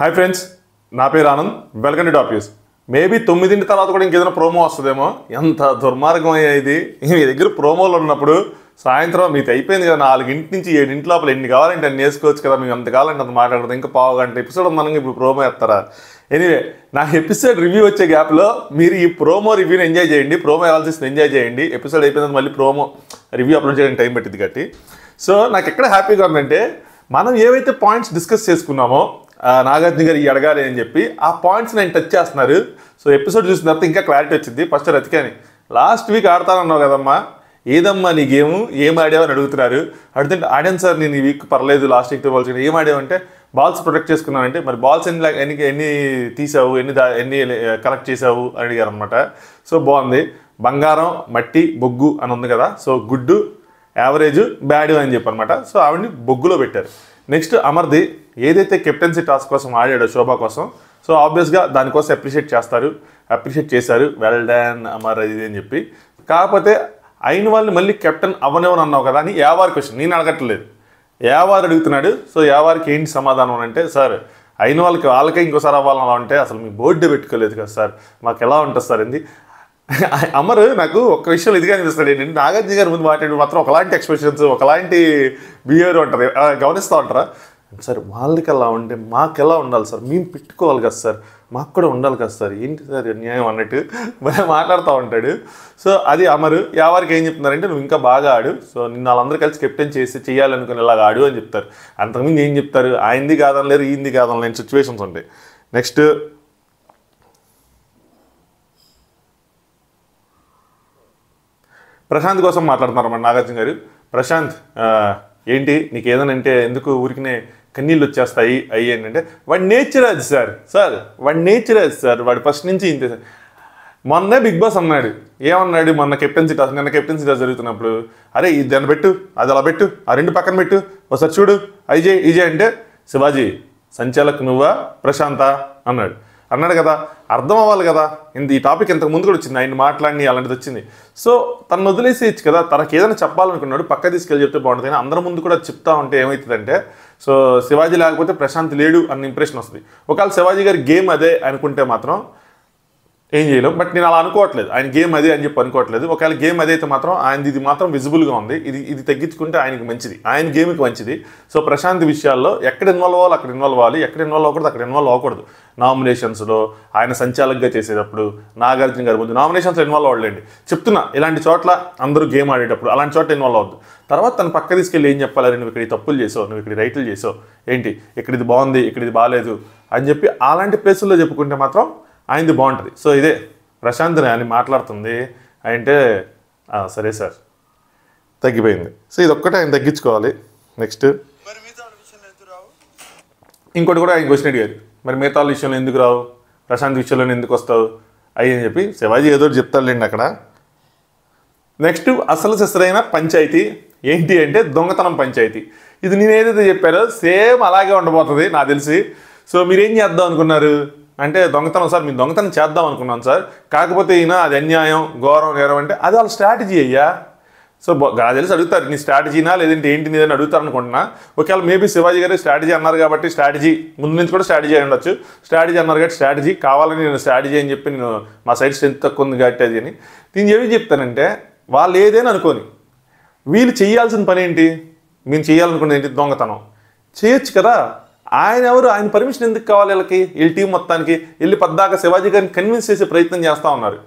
Hi friends నా పేరు Anand. Welcome to top maybe తొమ్మిదింటి తర్వాత కూడా ఇంకేదైనా ప్రోమో వస్తుందేమో. ఎంత దుర్మార్గం ఇది. మీ దగ్గర ప్రోమోలు ఉన్నప్పుడు సాయంత్రం మీకు అయిపోయింది కదా నాలుగింటి నుంచి ఏడింటి లోపల ఎన్ని కావాలంటే అన్ని వేసుకోవచ్చు కదా మేము ఎంత కావాలంటే అంత మాట్లాడదు. ఇంకా పావు గంట ఎపిసోడ్ ఉందనగా ఇప్పుడు ప్రోమో వేస్తారా? ఎనీవే నా ఎపిసోడ్ రివ్యూ వచ్చే గ్యాప్లో మీరు ఈ ప్రోమో రివ్యూని ఎంజాయ్ చేయండి ప్రోమో అనాలిసిస్ని ఎంజాయ్ చేయండి. ఎపిసోడ్ అయిపోయింది మళ్ళీ ప్రోమో రివ్యూ అప్లోడ్ చేయడానికి టైం పట్టింది కాబట్టి సో నాకు ఎక్కడ హ్యాపీగా ఉందంటే మనం ఏవైతే పాయింట్స్ డిస్కస్ చేసుకున్నామో నాగార్జున గారు ఈ అడగాలి అని చెప్పి ఆ పాయింట్స్ నేను టచ్ చేస్తున్నారు. సో ఎపిసోడ్ చూసిన తర్వాత ఇంకా క్లారిటీ వచ్చింది. ఫస్ట్ రతికాని లాస్ట్ వీక్ ఆడతానన్నావు కదమ్మా. ఏదమ్మా నీ గేమ్ ఏం ఆడావు? అని అడుగుతున్నారు. అడుగుతుంటే ఆడాను సార్ నేను ఈ వీక్ పర్లేదు లాస్ట్ వీక్ బాల్స్ ఏం ఆడావంటే బాల్స్ ప్రొటెక్ట్ చేసుకున్నానంటే మరి బాల్స్ ఎన్ని ఎన్ని ఎన్ని తీసావు? ఎన్ని దా- ఎన్ని కలెక్ట్ చేసావు? అని అడిగారు అనమాట సో బాగుంది. బంగారం మట్టి బొగ్గు అని ఉంది కదా. సో గుడ్డు యావరేజ్ బ్యాడ్ అని చెప్పి అనమాట సో ఆవిడని బొగ్గులో పెట్టారు. నెక్స్ట్ అమర్ది ఏదైతే కెప్టెన్సీ టాస్క్ కోసం ఆడాడో శోభా కోసం సో ఆబ్వియస్గా దానికోసం అప్రిషియేట్ చేస్తారు అప్రిషియేట్ చేశారు వెల్ డాన్ అమర్ అది ఇది అని చెప్పి. కాకపోతే అయిన వాళ్ళని మళ్ళీ కెప్టెన్ అవ్వనేవని అన్నావు కదా అని యావార్ క్వశ్చన్ నేను అడగట్లేదు. యావారు అడుగుతున్నాడు సో యావారికి ఏంటి సమాధానం అని అంటే సార్ అయిన వాళ్ళకి వాళ్ళకే ఇంకోసారి అవ్వాలని అలా అంటే అసలు మీ బోర్డు పెట్టుకోలేదు కదా సార్ మాకు ఎలా ఉంటుంది సార్ ఏంది అమరు నాకు ఒక్క విషయం ఇదిగా అనిపిస్తాడు ఏంటంటే నాగార్జున గారి ముందు మాట్లాడి మాత్రం ఒకలాంటి ఎక్స్ప్రెషన్స్ ఒకలాంటి బిహేవియర్ ఉంటుంది. గమనిస్తూ ఉంటారా? సార్ వాళ్ళకి ఎలా ఉంటే మాకు ఎలా ఉండాలి సార్? మేము పెట్టుకోవాలి కదా సార్. మాకు కూడా ఉండాలి కదా సార్. ఏంటి సార్ న్యాయం అన్నట్టు మరి మాట్లాడుతూ ఉంటాడు. సో అది అమరు ఎవరికి ఏం చెప్తున్నారంటే నువ్వు ఇంకా బాగా ఆడు. సో నిన్ను వాళ్ళందరూ కలిసి కెప్టెన్ చేసి చేయాలనుకుని ఇలాగ ఆడు అని చెప్తారు. అంతకుముందు ఏం చెప్తారు? ఆయనది కాదనలేరు ఈయనది కాదనలేని సిచ్యువేషన్స్ ఉంటాయి. నెక్స్ట్ ప్రశాంత్ కోసం మాట్లాడుతున్నారు మన నాగార్జున గారు. ప్రశాంత్ ఏంటి? నీకు ఏదైనా అంటే ఎందుకు ఊరికినే కన్నీళ్ళు వచ్చేస్తాయి? అయ్యి ఏంటంటే వాడి నేచర్ అది సార్. సార్ వాడి నేచర్ అది సార్. వాడు ఫస్ట్ నుంచి ఇంతే సార్. మొన్నే బిగ్ బాస్ అన్నాడు. ఏమన్నాడు? మొన్న కెప్టెన్సీ టాస్ నిన్న కెప్టెన్సీ టాస్ జరుగుతున్నప్పుడు. అరే ఇది దాన్ని పెట్టు అది అలా పెట్టు ఆ రెండు పక్కన పెట్టు. ఒకసారి చూడు. ఐజే ఈజే అంటే శివాజీ సంచాలక్ నువ్వా? ప్రశాంత అన్నాడు. అన్నాడు కదా అర్థం అవ్వాలి కదా. ఇంత ఈ టాపిక్ ఇంతకు ముందు కూడా వచ్చింది ఆయన మాట్లాడి అలాంటిది వచ్చింది. సో తను వదిలేసేయచ్చు కదా తనకి ఏదైనా చెప్పాలనుకున్నాడు పక్క తీసుకెళ్ళి చెప్తే బాగుంటుంది. కానీ అందరి ముందు కూడా చెప్తా ఉంటే ఏమవుతుందంటే సో శివాజీ లేకపోతే ప్రశాంత్ లేడు అన్న ఇంప్రెషన్ వస్తుంది. ఒకవేళ శివాజీ గారి గేమ్ అదే అనుకుంటే మాత్రం ఏం చేయలేం. బట్ నేను అలా అనుకోవట్లేదు. ఆయన గేమ్ అదే అని చెప్పి అనుకోవట్లేదు. ఒకవేళ గేమ్ అదైతే మాత్రం ఆయన ఇది మాత్రం విజిబుల్గా ఉంది. ఇది ఇది తగ్గించుకుంటే ఆయనకి మంచిది. ఆయన గేమ్కి మంచిది. సో ప్రశాంత్ విషయాల్లో ఎక్కడ ఇన్వాల్వ్ అవ్వాలి అక్కడ ఇన్వాల్వ్ అవ్వాలి. ఎక్కడ ఇన్వాల్వ్ అవ్వకూడదు అక్కడ ఇన్వాల్వ్ అవ్వకూడదు. నామినేషన్స్లో ఆయన సంచాలకుగా చేసేటప్పుడు నాగార్జున గారి ముందు నామినేషన్స్లో ఇన్వాల్వ్ అవ్వలేండి. చెప్తున్నా ఇలాంటి చోట్ల అందరూ గేమ్ ఆడేటప్పుడు అలాంటి చోట్ల ఇన్వాల్వ్ అవ్వద్దు. తర్వాత తన పక్క తీసుకెళ్ళి ఏం చెప్పాలి? నువ్వు ఇక్కడ తప్పులు చేసావు నువ్వు ఇక్కడ రైట్లు చేసావు. ఏంటి? ఇక్కడ ఇది బాగుంది ఇక్కడ ఇది బాగాలేదు అని చెప్పి అలాంటి ప్లేసుల్లో చెప్పుకుంటే మాత్రం ఆయనది బాగుంటుంది. సో ఇదే ప్రశాంత్ అని మాట్లాడుతుంది. అంటే "ఆ, సరే సార్. తగ్గిపోయింది. సో ఇది ఒక్కటే ఆయన తగ్గించుకోవాలి. నెక్స్ట్. ఇంకోటి కూడా ఆయన క్వశ్చన్ అడిగారు. మరి మిగతా విషయంలో ఎందుకు రావు? ప్రశాంత్ విషయంలో ఎందుకు వస్తావు? అయ్యి అని చెప్పి శివాజీ ఏదో చెప్తాడులేండి అక్కడ. నెక్స్ట్ అసలు సిసరైన పంచాయతీ ఏంటి అంటే దొంగతనం పంచాయతీ. ఇది నేను ఏదైతే చెప్పారో సేమ్ అలాగే ఉండబోతుంది నాకు తెలిసి. సో మీరేం చేద్దాం అనుకున్నారు? అంటే దొంగతనం సార్ మీ దొంగతనం చేద్దాం అనుకున్నాను సార్. కాకపోతే ఈయన అది అన్యాయం గౌరవం నేరం అంటే అది వాళ్ళ స్ట్రాటజీ అయ్యా. సో నాకు తెలిసి అడుగుతారు నీ స్ట్రాటజీనా లేదంటే ఏంటి నీదని అడుగుతారు అనుకుంటున్నా. ఒకవేళ మేబీ శివాజీ గారు స్ట్రాటజీ అన్నారు కాబట్టి స్ట్రాటజీ ముందు నుంచి కూడా స్ట్రాటజీ అయి ఉండొచ్చు. స్ట్రాటజీ అన్నారు కాబట్టి స్ట్రాటజీ కావాలని నేను స్ట్రాటజీ అని చెప్పి నేను మా సైడ్ స్ట్రెంత్ తక్కువ ఉంది కాబట్టి అది అని. నేను ఏమి చెప్తానంటే వాళ్ళు ఏదైనా అనుకోని వీళ్ళు చేయాల్సిన పని ఏంటి? మేము చేయాలనుకున్నది ఏంటి? దొంగతనం. చేయొచ్చు కదా. ఆయన ఎవరు? ఆయన పర్మిషన్ ఎందుకు కావాలి వీళ్ళకి? వీళ్ళ టీం మొత్తానికి? వెళ్ళి పద్దాక శివాజీ గారిని కన్విన్స్ చేసే ప్రయత్నం చేస్తూ ఉన్నారు.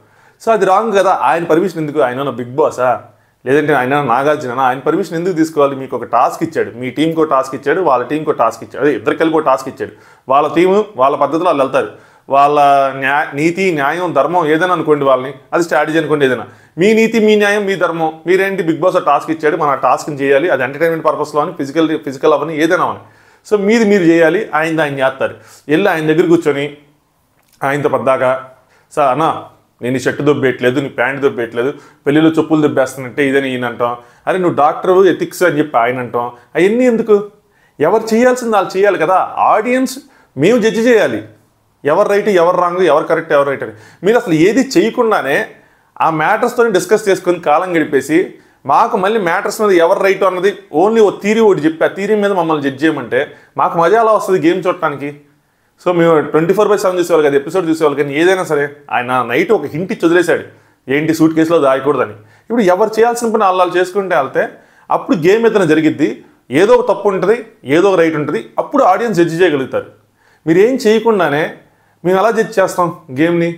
సో అది రాంగ్ కదా. ఆయన పర్మిషన్ ఎందుకు? ఆయన బిగ్ బాసా లేదంటే ఆయన నాగార్జున ఆయన పర్మిషన్ ఎందుకు తీసుకోవాలి? మీకు ఒక టాస్క్ ఇచ్చాడు. మీ టీంకో టాస్క్ ఇచ్చాడు. వాళ్ళ టీంకో టాస్క్ ఇచ్చాడు. అదే ఇద్దరు కలిపి టాస్క్ ఇచ్చాడు. వాళ్ళ టీము వాళ్ళ పద్ధతిలో వాళ్ళు వెళ్తారు. వాళ్ళ న్యా నీతి న్యాయం ధర్మం ఏదైనా అనుకోండి వాళ్ళని. అది స్ట్రాటజీ అనుకోండి ఏదైనా. మీ నీతి మీ న్యాయం మీ ధర్మం. మీరేంటి బిగ్ బాస్ టాస్క్ ఇచ్చాడు? మన టాస్క్ని చేయాలి. అది ఎంటర్టైన్మెంట్ పర్పస్లో అని ఫిజికల్ ఫిజికల్ అవని ఏదైనా అవని. సో మీది మీరు చేయాలి ఆయన ఆయన చేస్తారు. వెళ్ళి ఆయన దగ్గర కూర్చొని ఆయనతో పద్దాక సార్ అన్నా నేను ఈ షర్ట్ దొబ్బేయట్లేదు నీ ప్యాంట్ దొబ్బేయట్లేదు పెళ్ళిలో చెప్పులు దొబ్బేస్తానంటే ఇదని ఈయన అంటాం. అరే నువ్వు డాక్టర్ ఎథిక్స్ అని చెప్పి ఆయన అంటాం. అవన్నీ ఎందుకు? ఎవరు చేయాల్సింది వాళ్ళు చేయాలి కదా. ఆడియన్స్ మేము జడ్జి చేయాలి. ఎవరు రైట్ ఎవరు రాంగ్ ఎవరు కరెక్ట్ ఎవరు రైట్ అని. మీరు అసలు ఏది చేయకుండానే ఆ మ్యాటర్స్తో డిస్కస్ చేసుకొని కాలం గడిపేసి మాకు మళ్ళీ మ్యాటర్స్ మీద ఎవరు రైట్ అన్నది ఓన్లీ ఓ థీరీ ఒకటి చెప్పి ఆ థీరీ మీద మమ్మల్ని జడ్జ్ చేయమంటే మాకు మజా అలా వస్తుంది గేమ్ చూడటానికి. సో మేము ట్వంటీ ఫోర్ బై సెవెన్ చూసేవాళ్ళు కదా ఎపిసోడ్ చూసేవాళ్ళు కానీ ఏదైనా సరే ఆయన నైట్ ఒక హింట్ ఇచ్చి వదిలేశాడు. ఏంటి సూట్ కేసులో దాయకూడదని. ఇప్పుడు ఎవరు చేయాల్సిన పని వాళ్ళు వాళ్ళు చేసుకుంటే వెళ్తే అప్పుడు గేమ్ ఏదైనా జరిగిద్ది ఏదో ఒక తప్పు ఉంటుంది ఏదో ఒక రైట్ ఉంటుంది అప్పుడు ఆడియన్స్ జడ్జి చేయగలుగుతారు. మీరు ఏం చేయకుండానే మేము ఎలా జడ్జి చేస్తాం గేమ్ని?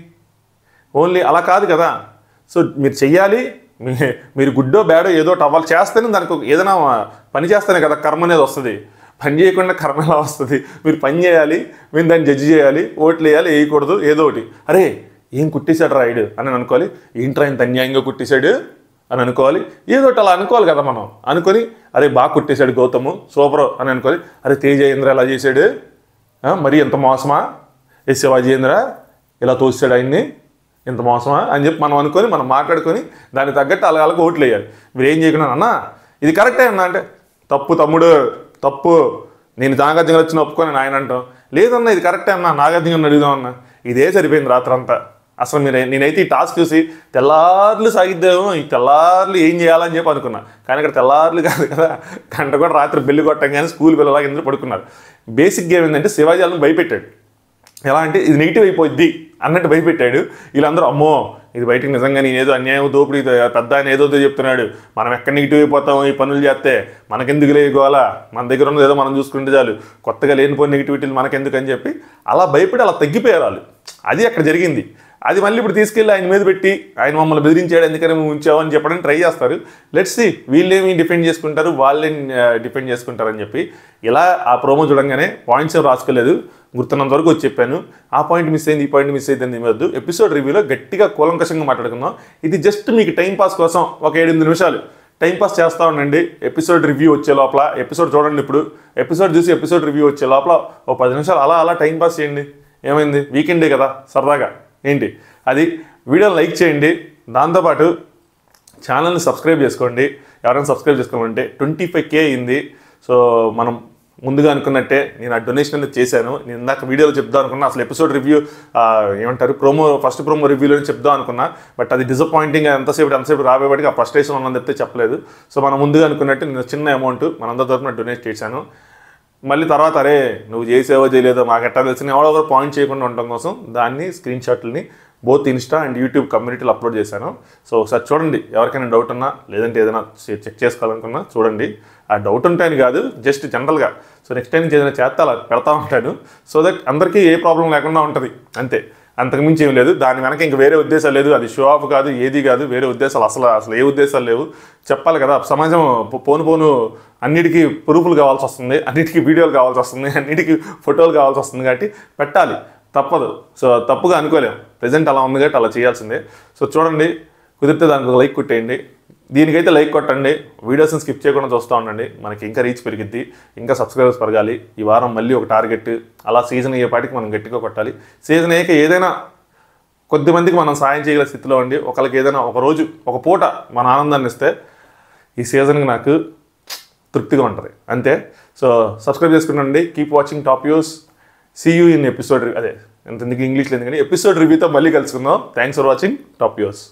ఓన్లీ అలా కాదు కదా. సో మీరు చెయ్యాలి మీరు గుడ్డో బ్యాడో ఏదో ఒకటి అవ్వాలి. చేస్తేనే దానికి ఏదైనా పని చేస్తేనే కదా కర్మ అనేది వస్తుంది. పని చేయకుండా కర్మ ఎలా వస్తుంది? మీరు పని చేయాలి మీరు దాన్ని జడ్జి చేయాలి ఓట్లు వేయాలి వేయకూడదు ఏదో ఒకటి. అరే ఏం కుట్టేశాడు రాయుడు అని అనుకోవాలి. ఏంట్రా ఇంత అన్యాయంగా కుట్టేశాడు అని అనుకోవాలి. ఏదో ఒకటి అలా అనుకోవాలి కదా మనం. అనుకొని అరే బాగా కుట్టేశాడు గౌతము సూపర్ అని అనుకోవాలి. అరే తేజేంద్ర ఎలా చేశాడు? మరి ఎంత మోసమా? ఏ శివాజేంద్ర ఇలా తోసాడు ఆయన్ని. ఇంత మోసమా అని చెప్పి మనం అనుకొని మనం మాట్లాడుకొని దానికి తగ్గట్టు అలాగ ఓట్లు వేయాలి. మీరు ఏం చేయకుండా అన్న ఇది కరెక్టే అన్న అంటే తప్పు తమ్ముడు తప్పు. నేను నాగార్జున వచ్చిన ఒప్పుకొని ఆయన అంటాం. లేదన్నా ఇది కరెక్టే అన్న నాగార్జున అడుగుదాం అన్నా. ఇదే సరిపోయింది రాత్రంతా. అసలు మీరు నేనైతే ఈ టాస్క్ చూసి తెల్లార్లు సాగిద్దాము ఈ తెల్లార్లు ఏం చేయాలని చెప్పి అనుకున్నా. కానీ ఇక్కడ తెల్లార్లు కాదు కదా. గంట కూడా రాత్రి బెల్లి కొట్టంగానే స్కూల్ పిల్లలాగా ఇందులో పడుకున్నారు? బేసిక్ గేమ్ ఏంటంటే శివాజీ వాళ్ళని భయపెట్టాడు. ఎలా అంటే ఇది నెగిటివ్ అయిపోద్ది అన్నట్టు భయపెట్టాడు. వీళ్ళందరూ అమ్మో ఇది బయటకు నిజంగా నేను ఏదో అన్యాయం దోపిడీ పెద్ద ఆయన ఏదో చెప్తున్నాడు. మనం ఎక్కడ నెగిటివ్ అయిపోతాం ఈ పనులు చేస్తే మనకెందుకు లేగోవాలా మన దగ్గర ఉన్నది ఏదో మనం చూసుకుంటే చాలు. కొత్తగా లేనిపోయిన నెగిటివిటీలు మనకెందుకు అని చెప్పి అలా భయపడి అలా తగ్గిపోయారు వాళ్ళు. అది అక్కడ జరిగింది. అది మళ్ళీ ఇప్పుడు తీసుకెళ్ళి ఆయన మీద పెట్టి ఆయన మమ్మల్ని బెదిరించాడు ఎందుకని మేము ఉంచామని చెప్పడం చెప్పడానికి ట్రై చేస్తారు. లెట్స్ సి వీళ్ళేమి డిఫెండ్ చేసుకుంటారు వాళ్ళేం డిఫెండ్ చేసుకుంటారని చెప్పి ఇలా ఆ ప్రోమో చూడంగానే పాయింట్స్ ఏం రాసుకోలేదు. గుర్తున్నంత వరకు వచ్చి చెప్పాను. ఆ పాయింట్ మిస్ అయింది ఈ పాయింట్ మిస్ అయింది అని వద్దు. ఎపిసోడ్ రివ్యూలో గట్టిగా కూలంకషంగా మాట్లాడుకుందాం. ఇది జస్ట్ మీకు టైంపాస్ కోసం ఒక ఏడెనిమిది నిమిషాలు. టైంపాస్ చేస్తా చేస్తూ ఉండండి. ఎపిసోడ్ రివ్యూ వచ్చే లోపల ఎపిసోడ్ చూడండి ఇప్పుడు. ఎపిసోడ్ చూసి ఎపిసోడ్ రివ్యూ వచ్చే లోపల ఓ పది నిమిషాలు అలా అలా టైంపాస్ చేయండి. ఏమైంది? వీకెండే కదా సరదాగా. ఏంటి? అది వీడియోని లైక్ చేయండి. దాంతోపాటు ఛానల్ని సబ్స్క్రైబ్ చేసుకోండి. ఎవరైనా సబ్స్క్రైబ్ చేసుకోమంటే ట్వంటీ ఫైవ్ కే అయింది. సో మనం ముందుగా అనుకున్నట్టే నేను ఆ డొనేషన్ అనేది చేశాను. నేను ఇందాక వీడియోలో చెప్దాం అనుకున్నా. అసలు ఎపిసోడ్ రివ్యూ ఏమంటారు ప్రోమో ఫస్ట్ ప్రోమో రివ్యూలోనే చెప్దాం అనుకున్నా. బట్ అది డిసప్పాయింటింగ్ ఎంతసేపు ఎంతసేపు రాబోయేవాడికి ఆ ఫ్రస్ట్రేషన్ ఉన్నది చెప్తే చెప్పలేదు. సో మనం ముందుగా అనుకున్నట్టు నేను చిన్న అమౌంట్ మనందరి తరఫున డొనేట్ చేశాను. మళ్ళీ తర్వాత అరే నువ్వు చేసేవో చేయలేదో మాకు ఎట్టా తెలిసిన ఎవరో ఒకరు పాయింట్ చేయకుండా ఉండటం కోసం దాన్ని స్క్రీన్ షాట్లని బోత్ ఇన్స్టా అండ్ యూట్యూబ్ కమ్యూనిటీలో అప్లోడ్ చేశాను. సో ఒకసారి చూడండి ఎవరికైనా డౌట్ ఉన్నా లేదంటే ఏదైనా చెక్ చేసుకోవాలనుకున్నా చూడండి. ఆ డౌట్ ఉంటాయని కాదు జస్ట్ జనరల్గా సో నెక్స్ట్ టైం ఏదైనా చేస్తా అలా పెడతా ఉంటాను. సో దట్ అందరికీ ఏ ప్రాబ్లం లేకుండా ఉంటుంది అంతే. అంతకుమించి ఏం లేదు. దాని వెనక ఇంక వేరే ఉద్దేశాలు లేదు. అది షో ఆఫ్ కాదు ఏది కాదు వేరే ఉద్దేశాలు అసలు అసలు ఏ ఉద్దేశాలు లేవు. చెప్పాలి కదా సమాజం పోను పోను అన్నిటికీ ప్రూఫ్లు కావాల్సి వస్తుంది అన్నిటికీ వీడియోలు కావాల్సి వస్తుంది అన్నిటికీ ఫోటోలు కావాల్సి వస్తుంది కాబట్టి పెట్టాలి. తప్పదు. సో తప్పుగా అనుకోలేం. ప్రజెంట్ అలా ఉంది కాబట్టి అలా చేయాల్సిందే. సో చూడండి కుదిరితే దానికి ఒక లైక్ కొట్టేయండి. దీనికైతే లైక్ కొట్టండి. వీడియోస్ని స్కిప్ చేయకుండా చూస్తూ ఉండండి. మనకి ఇంకా రీచ్ పెరిగిద్ది. ఇంకా సబ్స్క్రైబర్స్ పెరగాలి. ఈ వారం మళ్ళీ ఒక టార్గెట్. అలా సీజన్ అయ్యేపాటికి మనం గట్టిగా కొట్టాలి. సీజన్ అయ్యాక ఏదైనా కొద్ది మందికి మనం సాయం చేయగల స్థితిలో ఉండి ఒకరికి ఏదైనా ఒక రోజు ఒక పూట మన ఆనందాన్ని ఇస్తే ఈ సీజన్కి నాకు తృప్తిగా ఉంటుంది. అంతే. So subscribe చేసుకునండి keep watching top use see you in episode అదే ఎంత ఇంగ్లీష్లో ఎందుకంటే ఎపిసోడ్ రివ్యూతో మళ్ళీ కలుసుకుందాం. Thanks for watching top use